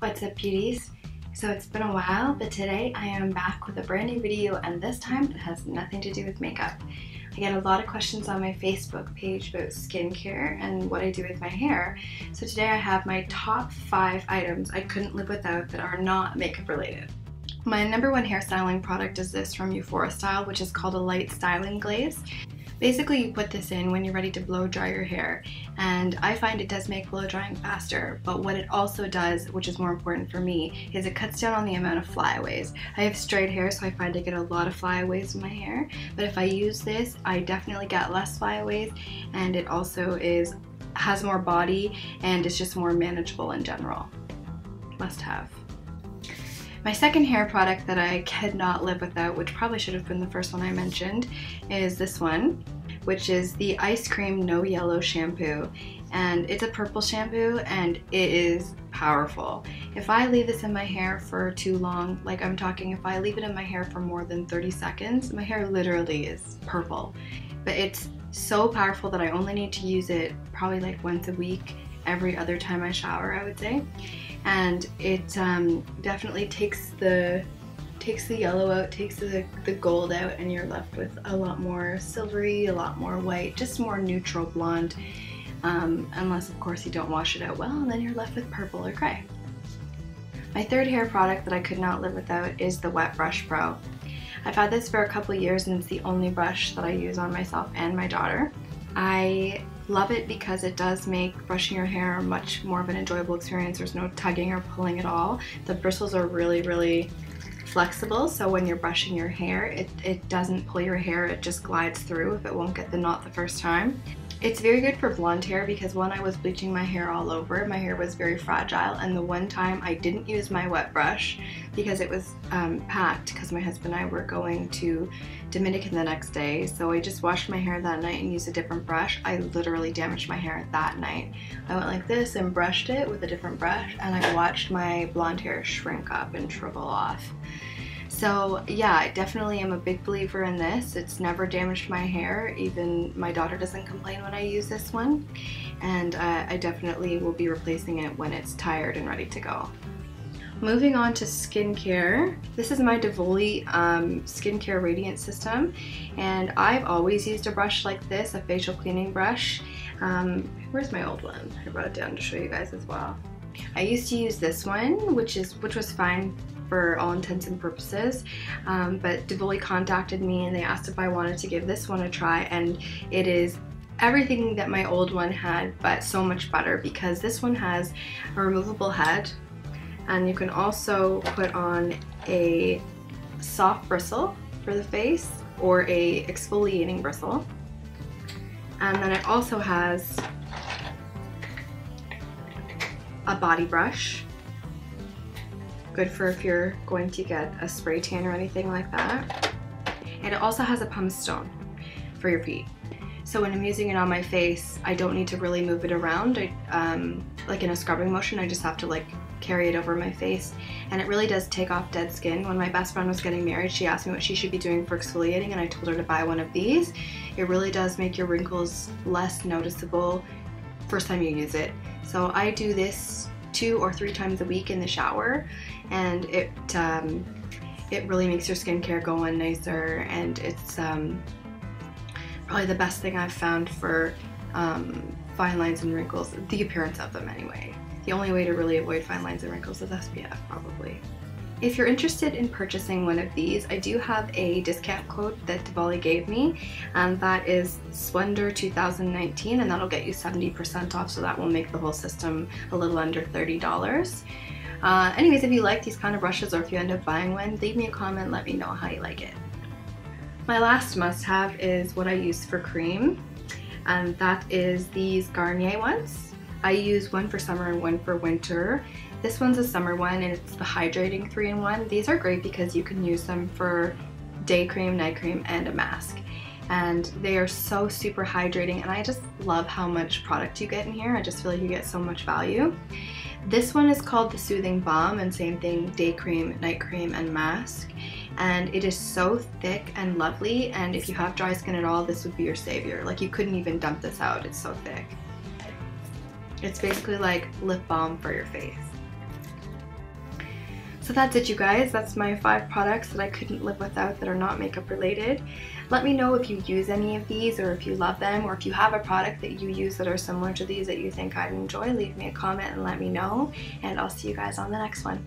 What's up beauties? So it's been a while, but today I am back with a brand new video and this time it has nothing to do with makeup. I get a lot of questions on my Facebook page about skincare and what I do with my hair. So today I have my top five items I couldn't live without that are not makeup related. My number one hairstyling product is this from Euphora Style, which is called a light styling glaze. Basically, you put this in when you're ready to blow dry your hair, and I find it does make blow drying faster, but what it also does, which is more important for me, is it cuts down on the amount of flyaways. I have straight hair, so I find I get a lot of flyaways in my hair, but if I use this, I definitely get less flyaways, and it also is has more body, and it's just more manageable in general. Must have. My second hair product that I cannot live without, which probably should have been the first one I mentioned, is this one, which is the Ice Cream No Yellow Shampoo. And it's a purple shampoo and it is powerful. If I leave this in my hair for too long, like I'm talking if I leave it in my hair for more than 30 seconds, my hair literally is purple. But it's so powerful that I only need to use it probably like once a week, every other time I shower, I would say and it um, definitely takes the takes the yellow out, takes the, the gold out, and you're left with a lot more silvery, a lot more white, just more neutral blonde. Um, unless of course you don't wash it out well, and then you're left with purple or gray. My third hair product that I could not live without is the Wet Brush Pro. I've had this for a couple years and it's the only brush that I use on myself and my daughter. I Love it because it does make brushing your hair much more of an enjoyable experience. There's no tugging or pulling at all. The bristles are really, really flexible so when you're brushing your hair it, it doesn't pull your hair it just glides through if it won't get the knot the first time it's very good for blonde hair because when I was bleaching my hair all over, my hair was very fragile and the one time I didn't use my wet brush because it was um, packed because my husband and I were going to Dominican the next day so I just washed my hair that night and used a different brush. I literally damaged my hair that night. I went like this and brushed it with a different brush and I watched my blonde hair shrink up and shrivel off. So yeah, I definitely am a big believer in this. It's never damaged my hair. Even my daughter doesn't complain when I use this one. And uh, I definitely will be replacing it when it's tired and ready to go. Moving on to skincare, this is my Duvolle um, Skincare Radiant System and I've always used a brush like this, a facial cleaning brush. Um, where's my old one? I brought it down to show you guys as well. I used to use this one, which is which was fine for all intents and purposes. Um, but Duvolle contacted me and they asked if I wanted to give this one a try and it is everything that my old one had but so much better because this one has a removable head and you can also put on a soft bristle for the face or a exfoliating bristle and then it also has a body brush good for if you're going to get a spray tan or anything like that. And it also has a pumice stone for your feet. So when I'm using it on my face, I don't need to really move it around. I, um, like in a scrubbing motion, I just have to like carry it over my face. And it really does take off dead skin. When my best friend was getting married, she asked me what she should be doing for exfoliating and I told her to buy one of these. It really does make your wrinkles less noticeable first time you use it. So I do this two or three times a week in the shower and it um, it really makes your skincare go on nicer and it's um, probably the best thing I've found for um, fine lines and wrinkles, the appearance of them anyway. The only way to really avoid fine lines and wrinkles is SPF probably. If you're interested in purchasing one of these, I do have a discount code that Duvolle gave me, and that is Splendor2019, and that'll get you 70% off, so that will make the whole system a little under $30. Uh, anyways, if you like these kind of brushes or if you end up buying one, leave me a comment, let me know how you like it. My last must-have is what I use for cream, and that is these Garnier ones. I use one for summer and one for winter. This one's a summer one and it's the hydrating 3-in-1. These are great because you can use them for day cream, night cream, and a mask. And they are so super hydrating and I just love how much product you get in here. I just feel like you get so much value. This one is called the Soothing Balm and same thing, day cream, night cream, and mask. And it is so thick and lovely and if you have dry skin at all, this would be your savior. Like you couldn't even dump this out, it's so thick. It's basically like lip balm for your face. So that's it you guys, that's my five products that I couldn't live without that are not makeup related. Let me know if you use any of these or if you love them or if you have a product that you use that are similar to these that you think I'd enjoy, leave me a comment and let me know and I'll see you guys on the next one.